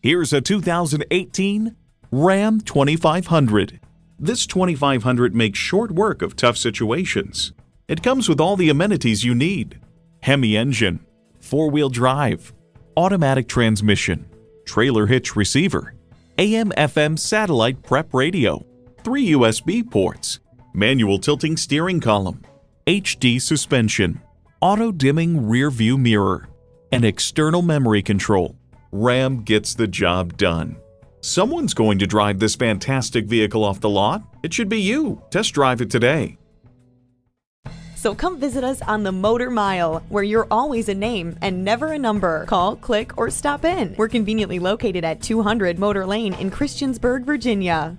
Here's a 2018 Ram 2500. This 2500 makes short work of tough situations. It comes with all the amenities you need. Hemi engine, four-wheel drive, automatic transmission, trailer hitch receiver, AM-FM satellite prep radio, three USB ports, manual tilting steering column, HD suspension, auto-dimming rear view mirror, and external memory control. Ram gets the job done. Someone's going to drive this fantastic vehicle off the lot. It should be you. Test drive it today. So come visit us on the Motor Mile, where you're always a name and never a number. Call, click, or stop in. We're conveniently located at 200 Motor Lane in Christiansburg, Virginia.